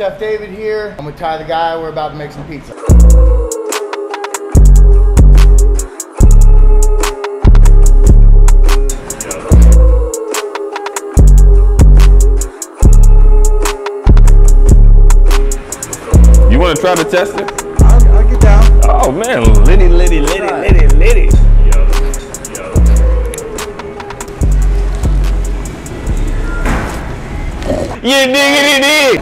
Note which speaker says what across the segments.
Speaker 1: Chef David here. I'm with Ty the Guy. We're about to make some pizza.
Speaker 2: You want to try to test it?
Speaker 1: I'll, I'll get down.
Speaker 2: Oh man, litty, litty, litty,
Speaker 1: Right.
Speaker 2: litty, litty. You diggity dig.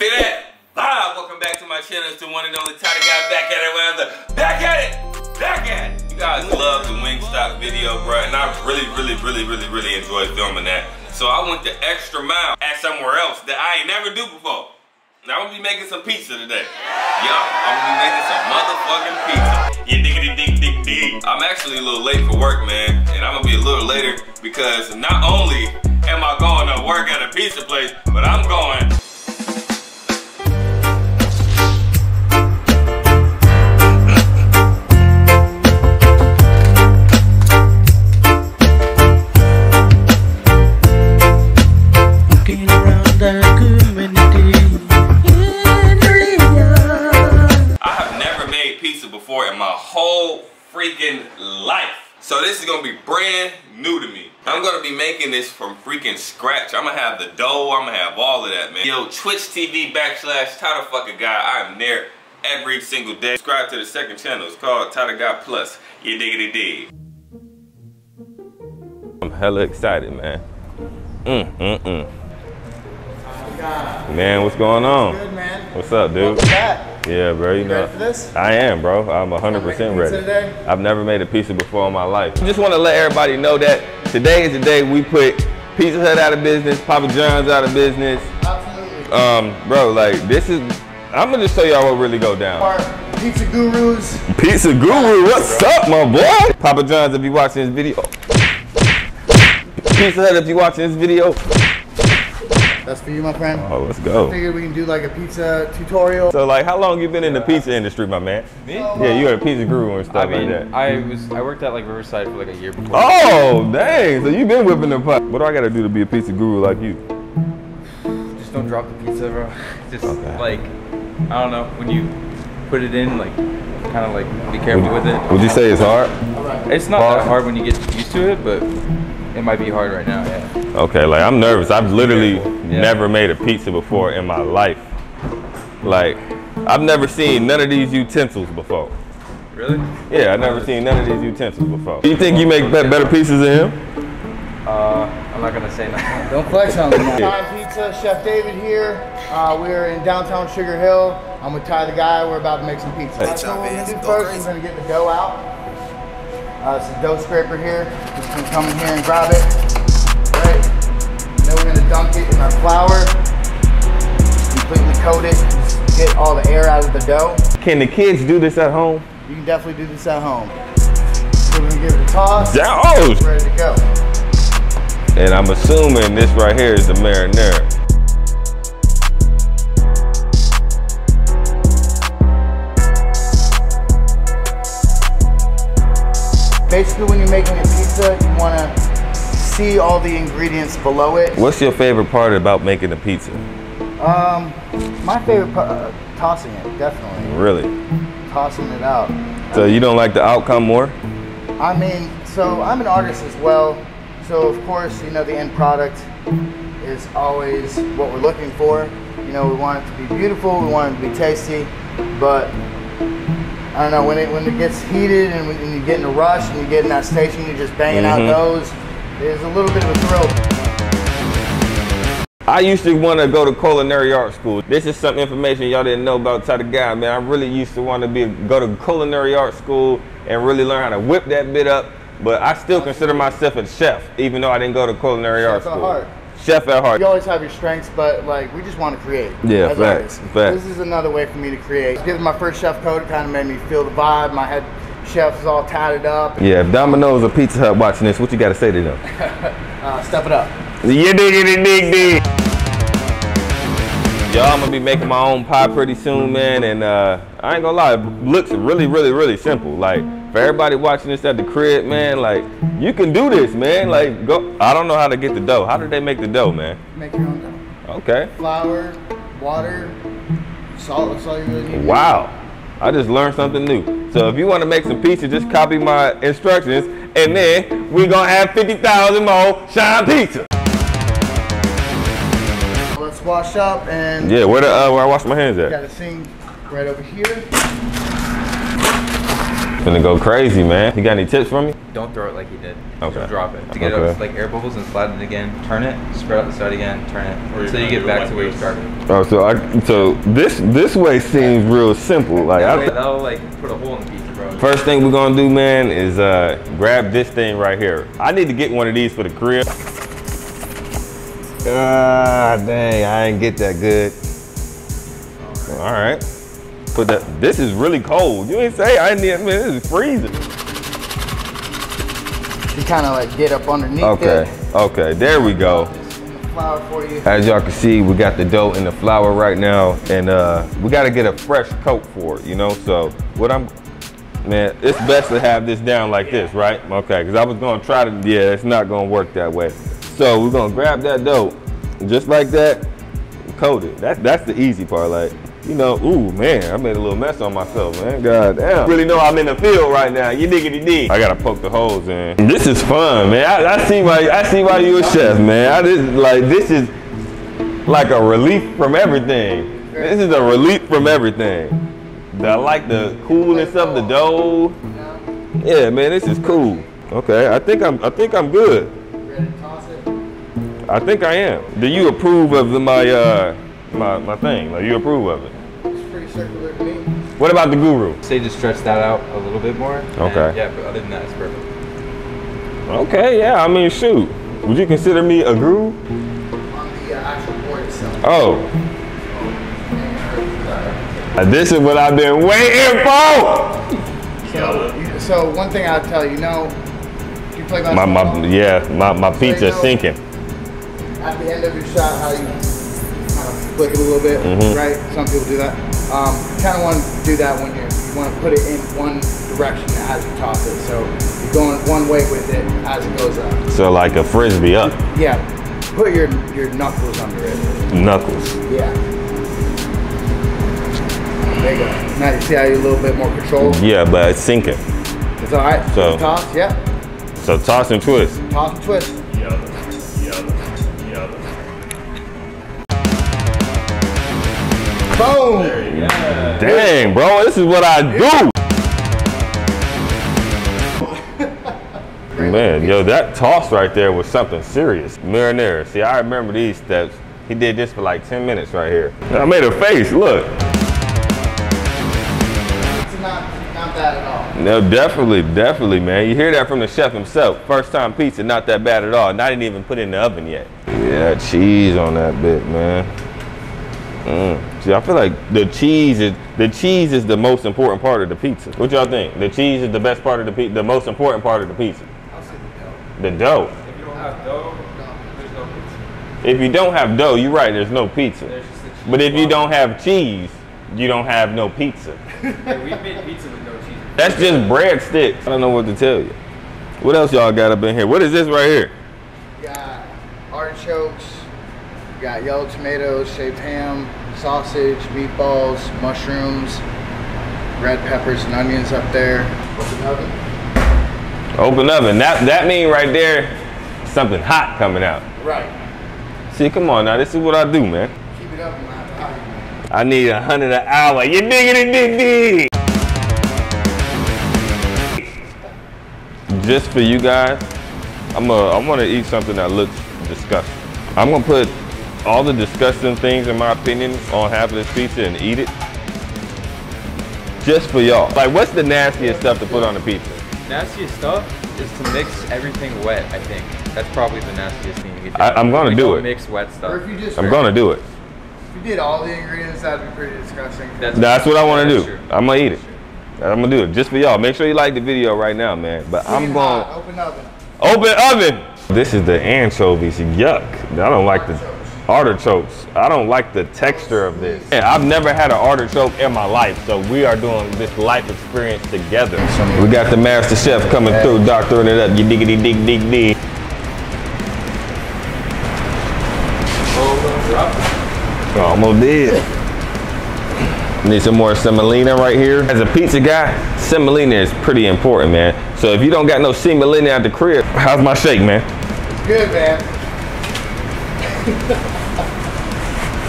Speaker 3: See that? Ah, welcome back to my channel. It's the one and only Ty the Guy back at it back at it, back at it. You guys love the Wingstop video, bro, and I really, really, really, really, really enjoyed filming that. So I went the extra mile at somewhere else that I ain't never do before. Now I'm gonna be making some pizza today. Yup, I'm gonna be making some motherfucking pizza. You diggity dig dig dig. I'm actually a little late for work, man, and I'm gonna be a little later because not only am I going to work at a pizza place, but I'm going from scratch. I'm gonna have the dough, I'm gonna have all of that, man. Yo, Twitch TV backslash Tyler fucking guy. I am there every single day. Subscribe to the second channel. It's called Tyler Guy Plus. You diggity dig.
Speaker 2: I'm hella excited, man. Mm, mm, mm. Man, what's going on?
Speaker 1: Good, man.
Speaker 2: What's up, dude?
Speaker 1: Welcome back.
Speaker 2: Yeah, bro. You,
Speaker 1: You
Speaker 2: know,
Speaker 1: ready for this?
Speaker 2: I am, bro. I'm 100% ready.
Speaker 1: today?
Speaker 2: I've never made a pizza before in my life. Just want to let everybody know that today is the day we put Pizza Hut out of business, Papa John's out of business.
Speaker 1: Absolutely.
Speaker 2: Um, bro, like this is. I'm gonna just show y'all what really go down.
Speaker 1: Our pizza gurus.
Speaker 2: Pizza Guru, what's up, my boy? Papa John's, if you watching this video. Pizza Hut, if you watching this video.
Speaker 1: That's for you, my friend.
Speaker 2: Oh, let's go.
Speaker 1: I Figured we can do like a pizza tutorial.
Speaker 2: So, like, how long you been in the pizza industry, my man?
Speaker 4: Me?
Speaker 2: Yeah, you are a pizza guru and
Speaker 4: I
Speaker 2: stuff
Speaker 4: mean,
Speaker 2: like that.
Speaker 4: I was I worked at like Riverside for like a year before.
Speaker 2: Oh, dang. So you been whipping the pot. What do I gotta do to be a pizza guru like you?
Speaker 4: Just don't drop the pizza, bro. Just
Speaker 2: Okay.
Speaker 4: like I don't know when you put it in, like kind of like be careful with it.
Speaker 2: Would you say it's hard?
Speaker 4: It's not
Speaker 2: Hard?
Speaker 4: that hard when you get used to it, but it might be hard right now. Yeah.
Speaker 2: Okay, like I'm nervous. I've literally
Speaker 4: Yeah.
Speaker 2: never made a pizza before in my life. Like, I've never seen none of these utensils before.
Speaker 4: Really?
Speaker 2: Yeah, I've never seen none of these utensils before. Do you think you make be- better pizzas than him?
Speaker 4: Uh, I'm not gonna say that.
Speaker 1: Don't flex on me now. Time Pizza, Chef David here. Uh, we're in downtown Sugar Hill. I'm with Ty the Guy. We're about to make some pizza.
Speaker 5: Hey,
Speaker 1: so what we're gonna do
Speaker 5: Chavez, go
Speaker 1: first,
Speaker 5: crazy.
Speaker 1: we're gonna get the dough out. Uh, it's a dough scraper here. Just gonna come in here and grab it. Right. Then we're gonna dunk it in our flour. Completely coat it. Just get all the air out of the dough.
Speaker 2: Can the kids do this at home?
Speaker 1: You can definitely do this at home. So we're gonna give it a toss.
Speaker 2: Yeah, oh,
Speaker 1: Ready to go.
Speaker 2: And I'm assuming this right here is the marinara.
Speaker 1: Basically, when you're making a pizza, you want to see all the ingredients below it.
Speaker 2: What's your favorite part about making a pizza?
Speaker 1: Um, my favorite part, uh, tossing it, definitely.
Speaker 2: Really?
Speaker 1: Tossing it out.
Speaker 2: So you don't like the outcome more?
Speaker 1: I mean, so I'm an artist as well. So of course, you know, the end product is always what we're looking for. You know, we want it to be beautiful, we want it to be tasty, but I don't know, when it when it gets heated and when you get in a rush and you get in that station, you're just banging out
Speaker 2: Mhm.
Speaker 1: those, there's a little bit of a thrill.
Speaker 2: I used to want to go to culinary art school. This is some information y'all didn't know about Ty the Guy, man. I really used to want to be go to culinary art school and really learn how to whip that bit up. But I still consider myself a chef, even though I didn't go to culinary art school. Chef at heart.
Speaker 1: You always have your strengths, but like we just want to create.
Speaker 2: Yeah, facts, facts.
Speaker 1: This is another way for me to create. Giving my first chef coat, it kind of made me feel the vibe. My head chef is all tatted up.
Speaker 2: Yeah, if Domino's or Pizza Hut watching this, what you got to say to them?
Speaker 1: Uh, step it up.
Speaker 2: You diggity dig dig. Y'all, I'm gonna be making my own pie pretty soon, man. And uh, I ain't gonna lie, it looks really, really, really simple. Like for everybody watching this at the crib, man, like you can do this, man. Like go. I don't know how to get the dough. How did they make the dough, man?
Speaker 1: Make your own dough.
Speaker 2: Okay.
Speaker 1: flour, water, salt. That's all you really need.
Speaker 2: Wow. I just learned something new. So if you want to make some pizza, just copy my instructions, and then we're gonna have 50,000 more Shine Pizza.
Speaker 1: Let's wash up and
Speaker 2: Yeah, where the uh, where I wash my hands at?
Speaker 1: got a sink right over here.
Speaker 2: Finna go crazy, man. You got any tips for me?
Speaker 4: Don't throw it like he did.
Speaker 2: Okay.
Speaker 4: Just drop it. To get
Speaker 2: Okay.
Speaker 4: it up like air bubbles and slide it again. Turn it. Spread out the side again. Turn it. Until you get back to where you started.
Speaker 2: Oh, so I so this this way seems real simple. Like
Speaker 4: That
Speaker 2: I,
Speaker 4: way, that'll like put a hole in the pizza, bro.
Speaker 2: First thing we're gonna do, man, is uh, grab this thing right here. I need to get one of these for the crib. Ah, dang, I ain't get that good. All right. Put that, this is really cold. You ain't say, I didn't, man, this is freezing.
Speaker 1: You kind of like get up underneath
Speaker 2: Okay,
Speaker 1: it.
Speaker 2: okay, there we go.
Speaker 1: The flour for you.
Speaker 2: As y'all can see, we got the dough and the flour right now, and uh, we gotta get a fresh coat for it, you know? So what I'm, man, it's best to have this down like this, right? Okay, because I was gonna try to, yeah, it's not gonna work that way. So we're gonna grab that dough, just like that, coat it. That, that's the easy part, like, you know, ooh, man, I made a little mess on myself, man. God damn. Really know I'm in the field right now. You diggity dig. I gotta poke the holes in. This is fun, man. I, I see why I see why you a chef, man. I just like this is like a relief from everything. This is a relief from everything. I like the coolness of the dough. Yeah, man, this is cool. Okay, I think I'm I think I'm good. I think I am. Do you approve of the, my uh my my thing? Like you approve of it?
Speaker 1: It's pretty circular to me.
Speaker 2: What about the guru?
Speaker 4: Say just stretch that out a little bit more. and
Speaker 2: Okay.
Speaker 4: yeah, but other than that, it's perfect.
Speaker 2: Okay, yeah. I mean, shoot. Would you consider me a guru?
Speaker 1: On the uh, actual board itself.
Speaker 2: Oh. This is what I've been waiting for.
Speaker 1: So, so one thing I'll tell you, you know, you play
Speaker 2: My,
Speaker 1: basketball.
Speaker 2: my, yeah, my, my pizza's sinking.
Speaker 1: at the end of your shot, how you kind of flick it a little bit,
Speaker 2: Mhm.
Speaker 1: right? Some people do that. Um, kind of want to do that when you you want to put it in one direction as you toss it. So you're going one way with it as it goes up.
Speaker 2: So like a frisbee up,
Speaker 1: Yeah, put your your knuckles under it.
Speaker 2: knuckles.
Speaker 1: Yeah. There you go. Now you see how you a little bit more control.
Speaker 2: Yeah, but it's sinking.
Speaker 1: It's all right.
Speaker 2: So-
Speaker 1: toss, yeah.
Speaker 2: So toss and twist.
Speaker 1: Toss and twist. Boom.
Speaker 2: Dang, bro, this is what I do. Man, yo, that toss right there was something serious. Marinara. See, I remember these steps. He did this for like 10 minutes right here. I made a face, look.
Speaker 1: It's not not bad at all.
Speaker 2: No, definitely, definitely, man. You hear that from the chef himself. First time pizza, not that bad at all. And I didn't even put it in the oven yet. Yeah, cheese on that bit, man. Mm. See, I feel like the cheese is the cheese is the most important part of the pizza. What y'all think? The cheese is the best part of the pizza, the most important part of the pizza. I'll say the dough.
Speaker 4: If you don't have dough, there's no pizza.
Speaker 2: If you don't have dough, you're right. There's no pizza.
Speaker 4: There's just the.
Speaker 2: But if you don't have cheese, you don't have no pizza.
Speaker 4: Hey, we've made pizza with no cheese.
Speaker 2: That's just breadsticks. I don't know what to tell you. What else y'all got up in here? What is this right here?
Speaker 1: You got artichokes, you got yellow tomatoes, shaved ham, sausage, meatballs, mushrooms, red peppers and onions up there. Open oven.
Speaker 2: Open oven. That that mean right there, something hot coming out.
Speaker 1: Right.
Speaker 2: See, come on now. This is what I do, man.
Speaker 1: Keep it up out.
Speaker 2: I need a hundred an hour. You diggity dig dig. Just for you guys, I'm a, I want to eat something that looks disgusting. I'm gonna put all the disgusting things, in my opinion, on half of this pizza and eat it. Just for y'all. Like, what's the nastiest stuff to put on a pizza?
Speaker 4: Nastiest stuff is to mix everything wet, I think. That's probably the nastiest thing you can do.
Speaker 2: I- I'm gonna
Speaker 4: Like,
Speaker 2: do it.
Speaker 4: Mix wet stuff.
Speaker 1: Or if you just
Speaker 2: I'm gonna do it.
Speaker 1: If you did all the ingredients, that'd be pretty disgusting.
Speaker 4: That's,
Speaker 2: That's what I want to do.
Speaker 4: true.
Speaker 2: I'm gonna eat it. I'm gonna do it just for y'all. Make sure you like the video right now, man. But I'm
Speaker 1: Clean
Speaker 2: going
Speaker 1: hot, Open oven.
Speaker 2: open oven. This is the anchovies. Yuck. I don't like the artichokes. I don't like the texture of this. And I've never had an artichoke in my life, so we are doing this life experience together. We got the master chef coming through, doctoring it up. You diggity dig dig dig.
Speaker 4: Oh, drop it.
Speaker 2: Almost did. Need some more semolina right here. As a pizza guy, semolina is pretty important, man. So if you don't got no semolina at the crib, how's my shake, man?
Speaker 1: Good, man.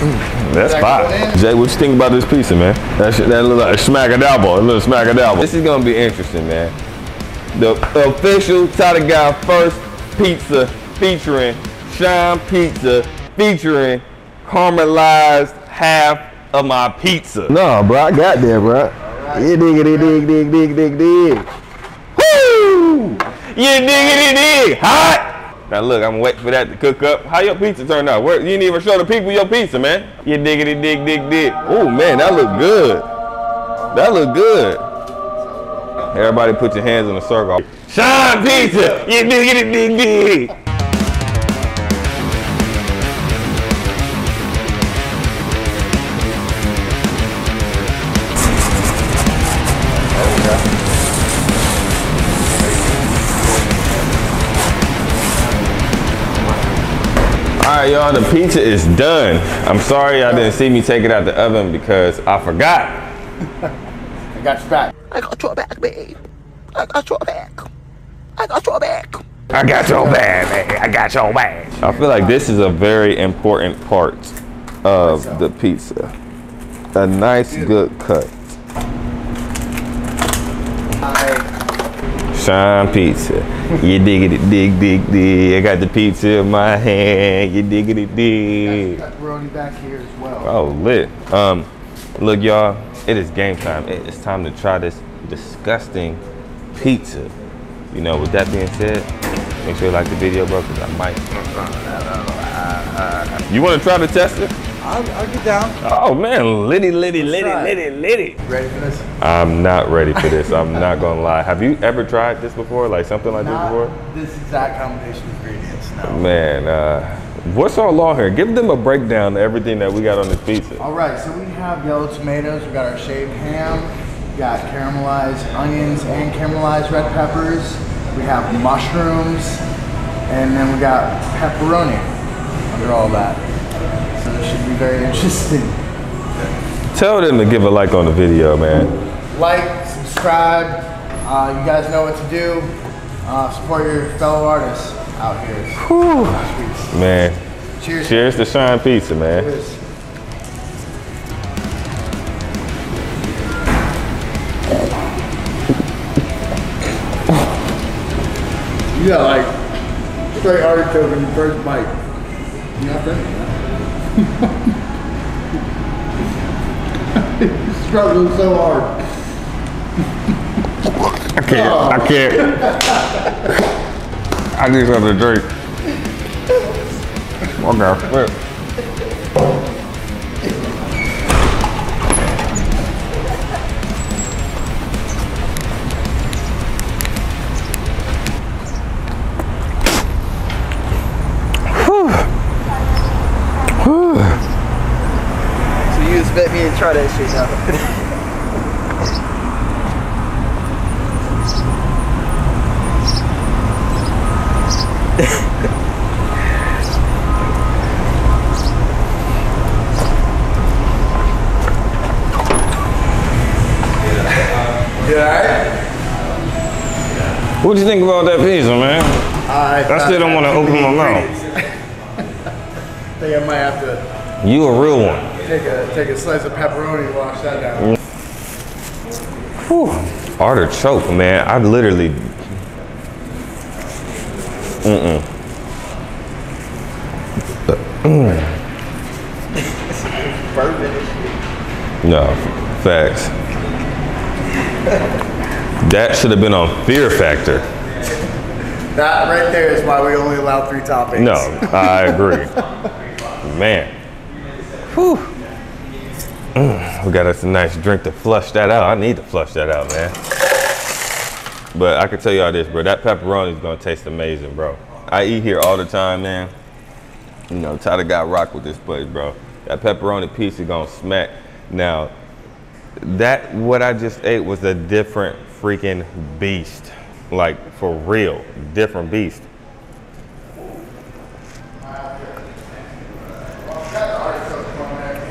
Speaker 2: That's fine. Jay, what you think about this pizza, man? That shit, that look like a smackadabble. A little smackadabble. This is gonna be interesting, man. The official Ty the Guy first pizza featuring Shine Pizza featuring caramelized half of my pizza. No, bro, I got that, bro. You diggity dig dig dig dig dig. Woo! You diggity dig. Hot. Now look, I'm waiting for that to cook up. How your pizza turned out? Where, you didn't even show the people your pizza, man. You diggity dig dig dig. Oh man, that look good. That look good. Everybody put your hands in a circle. Shine pizza. You diggity dig dig. Right, y'all, the pizza is done. I'm sorry y'all didn't see me take it out the oven because I forgot.
Speaker 1: I got your back.
Speaker 6: I got your back, babe. I got your back. I got your back.
Speaker 2: I got your bag, man. I got your bag. I feel like this is a very important part of the pizza. A nice, good cut. Shine pizza. You dig it, dig dig dig. I got the pizza in my hand. You diggity dig.
Speaker 1: pepperoni back here as well.
Speaker 2: Oh, lit. Um, look, y'all, it is game time. It's time to try this disgusting pizza. You know, with that being said, make sure you like the video, bro, because I might. You want to try to test it?
Speaker 1: I'll, I'll get down.
Speaker 2: Oh, man, litty, litty, litty, litty, litty.
Speaker 1: Ready for this?
Speaker 2: I'm not ready for this. I'm not going to lie. Have you ever tried this before? Like something like this before?
Speaker 1: Not this exact combination of ingredients, no.
Speaker 2: Man, uh, what's all on here? Give them a breakdown of everything that we got on this pizza.
Speaker 1: All right, so we have yellow tomatoes. We got our shaved ham. We got caramelized onions and caramelized red peppers. We have mushrooms, and then we got pepperoni under all that. So this should be very interesting.
Speaker 2: Tell them to give a like on the video, man.
Speaker 1: Like, subscribe. Uh, you guys know what to do. Uh, support your fellow artists out here. Sweet.
Speaker 2: Man,
Speaker 1: Cheers.
Speaker 2: cheers to Shine Pizza, man.
Speaker 1: Cheers. You got like straight artichoke in the first bite. You got that? He's struggling so hard.
Speaker 2: I can't. I can't. I need something to drink. Okay.
Speaker 5: Expect me to try that shit now?
Speaker 1: You?
Speaker 2: What do you think about that pizza, man?
Speaker 1: I
Speaker 2: I still don't want to open my mouth.
Speaker 1: I think I might have to
Speaker 2: You a real one.
Speaker 1: Take a take a slice of pepperoni and wash that down.
Speaker 2: Whew. Artichoke, man. I literally. Mm-mm. No, facts. That should have been on Fear Factor.
Speaker 1: That right there is why we only allow three toppings.
Speaker 2: No, I agree. Man. Whew. Mm, we got us a nice drink to flush that out. I need to flush that out, man. But I can tell y'all this, bro. That pepperoni is gonna taste amazing, bro. I eat here all the time, man. You know, Tyler got rock with this place, bro. That pepperoni piece is gonna smack. Now, that what I just ate was a different freaking beast. Like for real, different beast.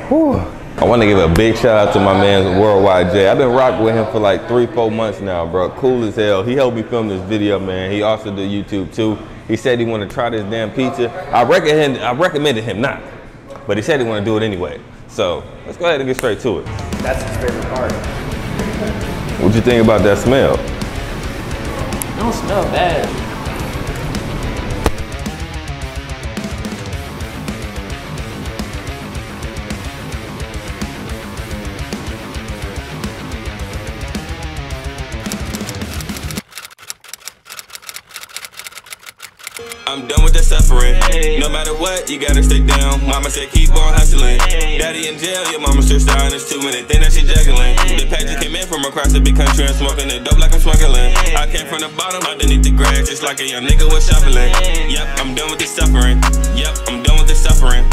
Speaker 2: Whew. I want to give a big shout out to my man Worldwide J. I've been rocking with him for like three, four months now, bro. Cool as hell. He helped me film this video, man. He also did YouTube too. He said he want to try this damn pizza. I recommend, I recommended him not, but he said he want to do it anyway. So let's go ahead and get straight to it.
Speaker 5: That's his favorite part.
Speaker 2: What you think about that smell?
Speaker 7: It don't smell bad.
Speaker 3: I'm done with the suffering. No matter what, you gotta stay down. Mama said keep on hustling. Daddy in jail, your mama stressed out, there's too many things that she juggling. The pages came in from across the big country and smoking the dope like I'm smuggling. I came from the bottom, underneath the grass, just like a young nigga was shoveling. Yep, I'm done with the suffering. Yep, I'm done with the suffering.